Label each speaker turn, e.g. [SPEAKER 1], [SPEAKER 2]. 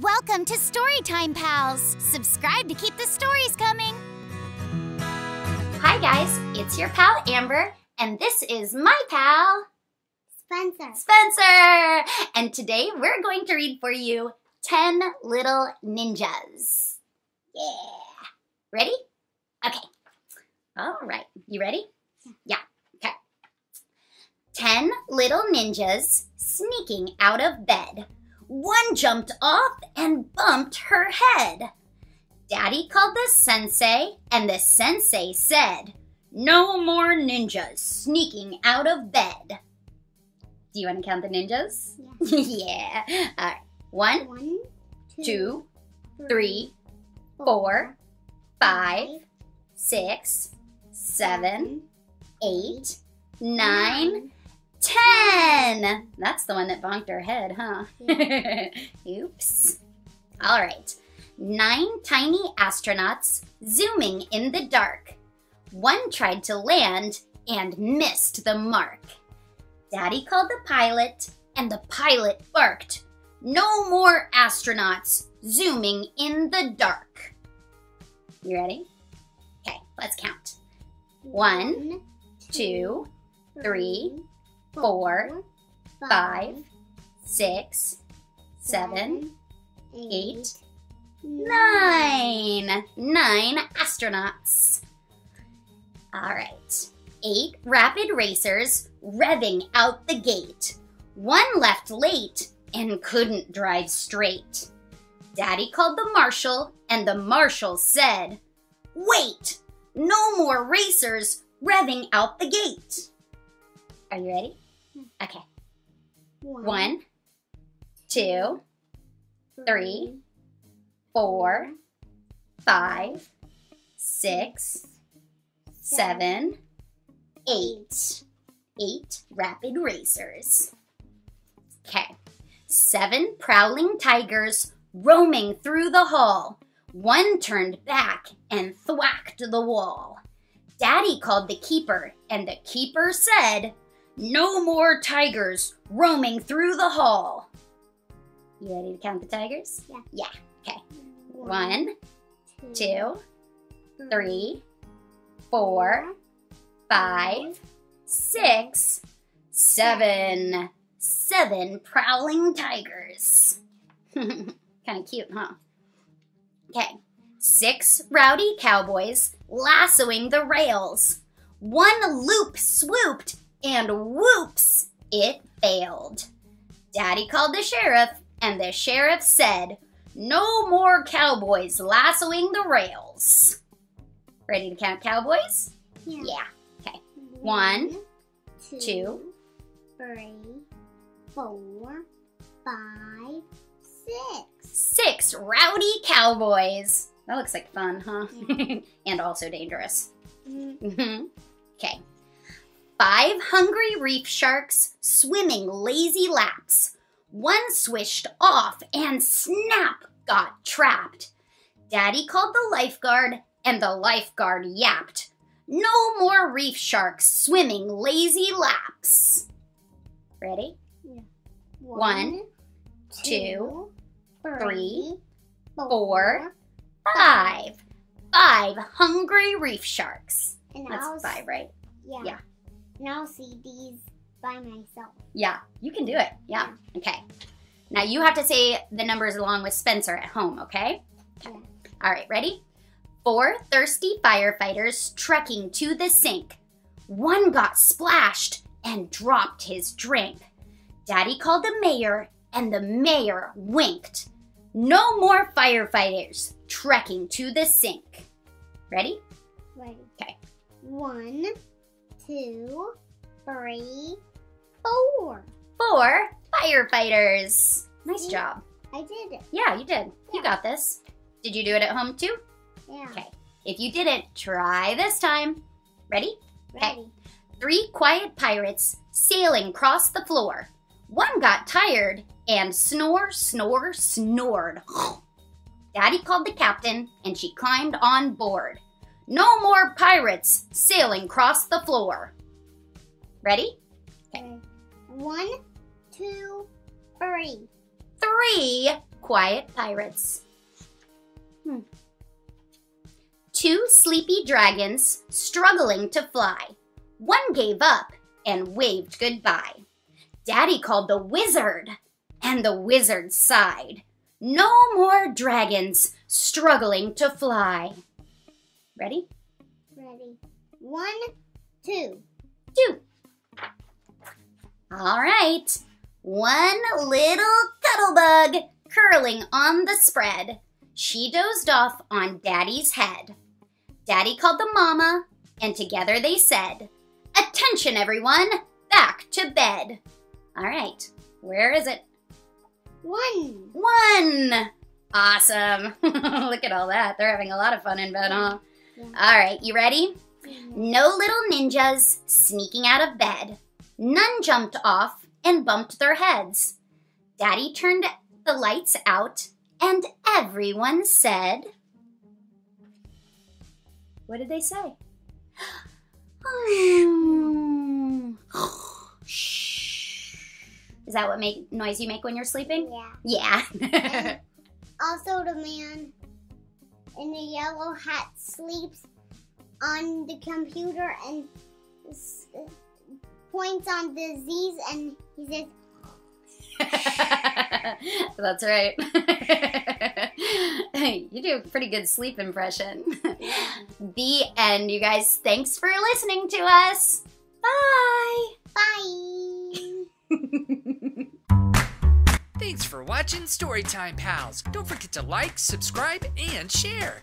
[SPEAKER 1] Welcome to Storytime Pals. Subscribe to keep the stories coming. Hi, guys. It's your pal Amber, and this is my pal
[SPEAKER 2] Spencer.
[SPEAKER 1] Spencer. And today we're going to read for you 10 Little Ninjas. Yeah. Ready? Okay. All right. You ready? Yeah. Okay. 10 little ninjas sneaking out of bed. One jumped off and bumped her head. Daddy called the sensei, and the sensei said, No more ninjas sneaking out of bed. Do you want to count the ninjas?
[SPEAKER 2] Yeah.
[SPEAKER 1] yeah. All right. One,
[SPEAKER 2] One,
[SPEAKER 1] two, three, four, five, six, seven, eight, nine, ten. That's the one that bonked her head, huh? Oops. All right. Nine tiny astronauts zooming in the dark. One tried to land and missed the mark. Daddy called the pilot, and the pilot barked, No more astronauts zooming in the dark. You ready? Okay, let's count. One, two, three, four, Five, six, seven, eight, nine. Nine astronauts. All right. Eight rapid racers revving out the gate. One left late and couldn't drive straight. Daddy called the marshal, and the marshal said, Wait! No more racers revving out the gate. Are you ready? Okay. One, two, three, four, five, six, seven, eight. Eight rapid racers. Okay. Seven prowling tigers roaming through the hall. One turned back and thwacked the wall. Daddy called the keeper, and the keeper said, No more tigers roaming through the hall. You ready to count the tigers?
[SPEAKER 2] Yeah.
[SPEAKER 1] Yeah. Okay. One, two, three, four, five, six, seven. Seven prowling tigers. kind of cute, huh? Okay. Six rowdy cowboys lassoing the rails. One loop swooped, and whoops, it failed. Daddy called the sheriff, and the sheriff said, No more cowboys lassoing the rails. Ready to count cowboys?
[SPEAKER 2] Yeah.
[SPEAKER 1] Yeah. One, two,
[SPEAKER 2] two, three, four, five, six.
[SPEAKER 1] Six rowdy cowboys. That looks like fun, huh? and also dangerous.
[SPEAKER 2] Mm,
[SPEAKER 1] Mhm. Okay. Five hungry reef sharks swimming lazy laps. One swished off and snap got trapped. Daddy called the lifeguard and the lifeguard yapped. No more reef sharks swimming lazy laps. Ready? Yeah. One, two, three, four, Five. Five hungry reef sharks.
[SPEAKER 2] And
[SPEAKER 1] That's
[SPEAKER 2] I'll,
[SPEAKER 1] five, right?
[SPEAKER 2] Yeah.
[SPEAKER 1] Yeah.
[SPEAKER 2] I'll see these by myself.
[SPEAKER 1] Yeah, you can do it. Yeah. Okay. Now you have to say the numbers along with Spencer at home, okay?
[SPEAKER 2] Yeah.
[SPEAKER 1] All right, ready? Four thirsty firefighters trekking to the sink. One got splashed and dropped his drink. Daddy called the mayor, and the mayor winked. No more firefighters trekking to the sink. Ready?
[SPEAKER 2] Ready.
[SPEAKER 1] Okay.
[SPEAKER 2] One, two, three, four.
[SPEAKER 1] Four firefighters. Nice
[SPEAKER 2] See?
[SPEAKER 1] job.
[SPEAKER 2] I did it.
[SPEAKER 1] Yeah, you did. You got this. Did you do it at home too?
[SPEAKER 2] Yeah.
[SPEAKER 1] Okay. If you didn't, try this time. Ready?
[SPEAKER 2] Ready.
[SPEAKER 1] Three quiet pirates sailing across the floor. One got tired and snore, snore, snored. Daddy called the captain and she climbed on board. No more pirates sailing across the floor. Ready?
[SPEAKER 2] Okay. One, two, three.
[SPEAKER 1] Three quiet pirates. Hmm. Two sleepy dragons struggling to fly. One gave up and waved goodbye. Daddy called the wizard, and the wizard sighed. No more dragons struggling to fly. Ready?
[SPEAKER 2] Ready. One, two.
[SPEAKER 1] Two. All right. One little cuddlebug curling on the spread. She dozed off on Daddy's head. Daddy called the mama, and together they said, Attention, everyone! Back to bed. All right. Where is it?
[SPEAKER 2] One.
[SPEAKER 1] One. Awesome. Look at all that. They're having a lot of fun in bed, huh?
[SPEAKER 2] Yeah.
[SPEAKER 1] All right, you ready? No little ninjas sneaking out of bed. None jumped off and bumped their heads. Daddy turned the lights out, and everyone said, What did they say? Is that what make noise you make when you're sleeping?
[SPEAKER 2] Yeah.
[SPEAKER 1] Yeah.
[SPEAKER 2] Also, the man in the yellow hat sleeps on the computer and s- points on disease and he says,
[SPEAKER 1] That's right. you do a pretty good sleep impression. the end, you guys. Thanks for listening to us. Bye.
[SPEAKER 2] Bye.
[SPEAKER 3] Thanks for watching Storytime Pals. Don't forget to like, subscribe, and share.